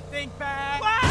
think back. What?